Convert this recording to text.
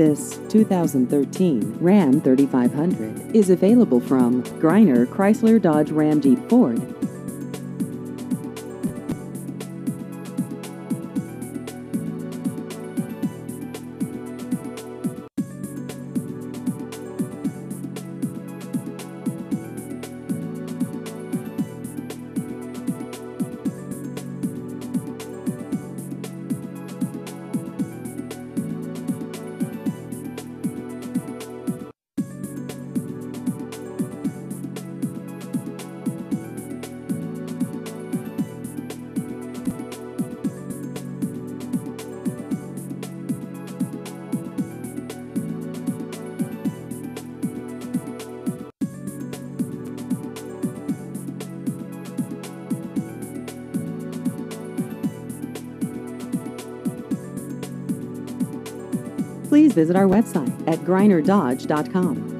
This 2013 Ram 3500 is available from Griner Chrysler Dodge Ram Jeep Ford. Please visit our website at grinerdodge.com.